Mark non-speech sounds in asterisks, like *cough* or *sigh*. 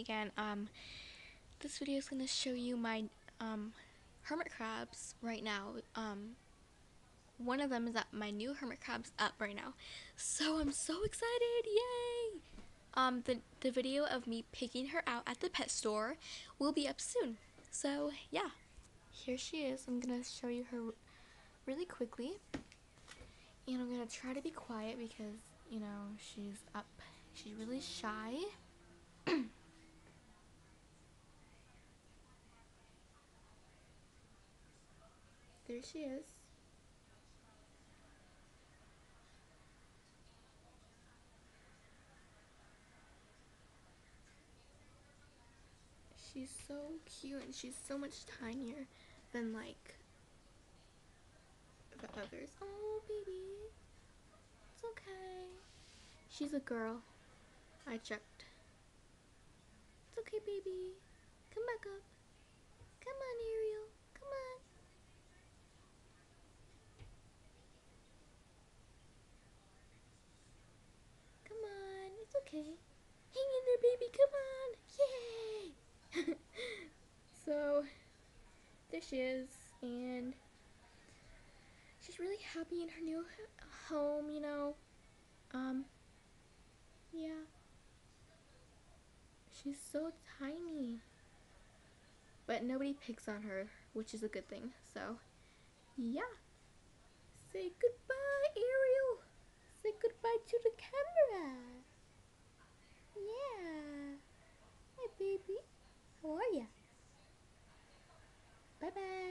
again um this video is going to show you my um hermit crabs right now. Um one of them is at my new hermit crabs up right now. So i'm so excited yay! Um the the video of me picking her out at the pet store will be up soon. So yeah here she is. I'm gonna show you her really quickly. And i'm gonna try to be quiet because you know she's up she's really shy There she is. She's so cute and she's so much tinier than like the others. Oh, baby. It's okay. She's a girl. I checked. It's okay, baby. Come back up. okay? Hang in there, baby, come on! Yay! *laughs* so, there she is, and she's really happy in her new home, you know. Um, yeah. She's so tiny. But nobody picks on her, which is a good thing, so, yeah. Say goodbye, Ariel! Say goodbye to the camera! Bye bye.